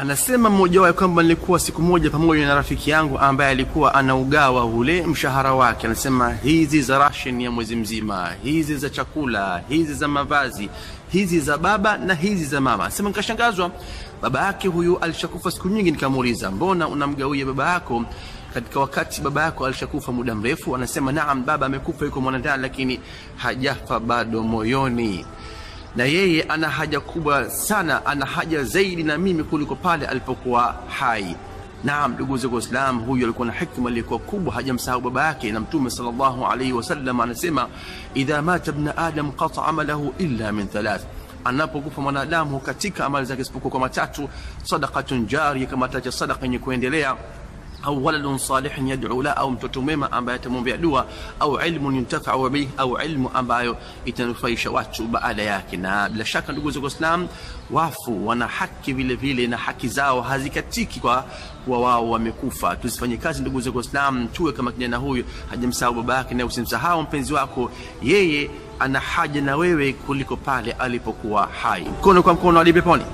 Anasema mmoja wao kwamba nilikuwa siku moja pamoja na rafiki yangu ambaye alikuwa anaugawa ule mshahara wake. Anasema hizi za ration ya mwezi mzima, hizi za chakula, hizi za mavazi, hizi za baba na hizi za mama. Anasema nikashangazwa, baba yake huyu alishakufa siku nyingi. Nikamuuliza, mbona unamgawia baba yako katika wakati baba yako alishakufa muda mrefu? Anasema naam, baba amekufa, yuko mwanadamu, lakini hajafa bado moyoni na yeye ana haja kubwa sana, ana haja zaidi na mimi kuliko pale alipokuwa hai. Naam, ndugu zangu Waislamu, huyu alikuwa na hikma iliyokuwa kubwa, hajamsahau baba yake. Na Mtume sallallahu alaihi wasallam anasema idha mata ibn adam qata amalahu illa min thalath anapokufa mwanadamu katika amali zake isipokuwa kwa matatu: sadaqatun jariya, kama tacha sadaqa yenye kuendelea au waladun salihin yad'u la, au mtoto mwema ambaye atamwombea dua, au ilmu yuntafau bih, au ilmu ambayo itanufaisha watu baada yake. Na bila shaka ndugu zangu Waislamu, wafu wana haki vile vile, na haki zao hazikatiki kwa kuwa wao wamekufa. Tuzifanye kazi ndugu zangu Waislamu, tuwe kama kijana huyu, hajamsahau baba yake, na usimsahau mpenzi wako, yeye ana haja na wewe kuliko pale alipokuwa hai. Mkono kwa mkono hadi peponi.